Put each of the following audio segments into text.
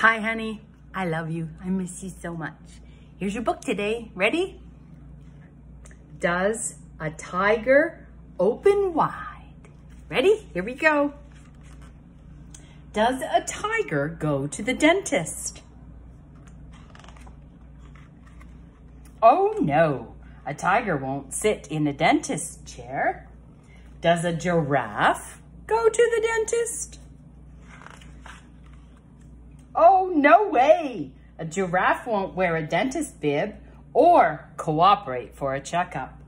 Hi, honey. I love you. I miss you so much. Here's your book today. Ready? Does a tiger open wide? Ready? Here we go. Does a tiger go to the dentist? Oh no, a tiger won't sit in a dentist chair. Does a giraffe go to the dentist? Oh, no way. A giraffe won't wear a dentist bib or cooperate for a checkup.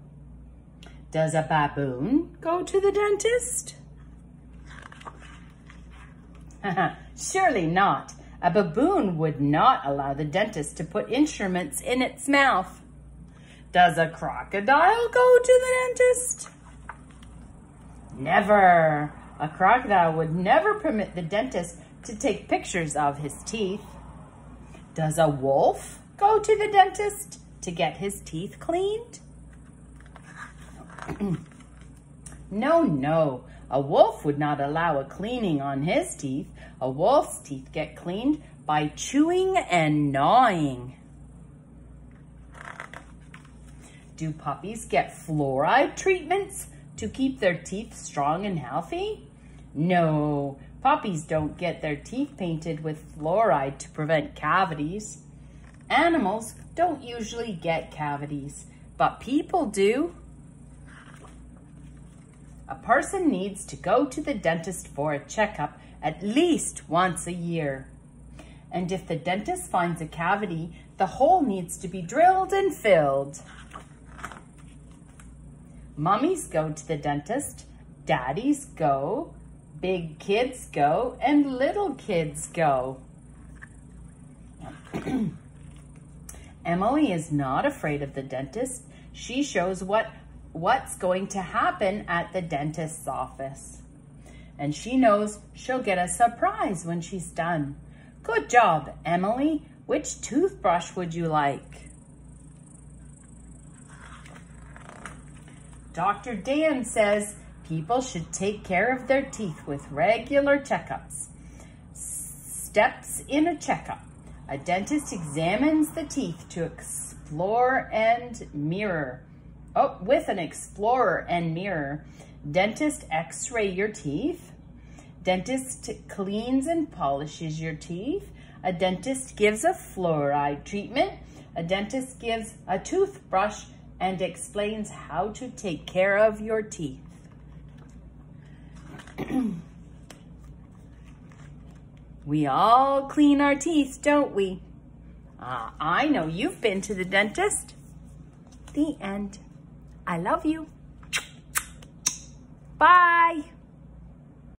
Does a baboon go to the dentist? Surely not. A baboon would not allow the dentist to put instruments in its mouth. Does a crocodile go to the dentist? Never. A crocodile would never permit the dentist to take pictures of his teeth. Does a wolf go to the dentist to get his teeth cleaned? no, no. A wolf would not allow a cleaning on his teeth. A wolf's teeth get cleaned by chewing and gnawing. Do puppies get fluoride treatments to keep their teeth strong and healthy? No, Puppies don't get their teeth painted with fluoride to prevent cavities. Animals don't usually get cavities, but people do. A person needs to go to the dentist for a checkup at least once a year. And if the dentist finds a cavity, the hole needs to be drilled and filled. Mummies go to the dentist, daddies go, Big kids go and little kids go. Emily is not afraid of the dentist. She shows what what's going to happen at the dentist's office. And she knows she'll get a surprise when she's done. Good job, Emily. Which toothbrush would you like? Dr. Dan says People should take care of their teeth with regular checkups. Steps in a checkup. A dentist examines the teeth to explore and mirror. Oh, with an explorer and mirror. Dentist x-ray your teeth. Dentist cleans and polishes your teeth. A dentist gives a fluoride treatment. A dentist gives a toothbrush and explains how to take care of your teeth. we all clean our teeth, don't we? Uh, I know you've been to the dentist. The end. I love you. Bye.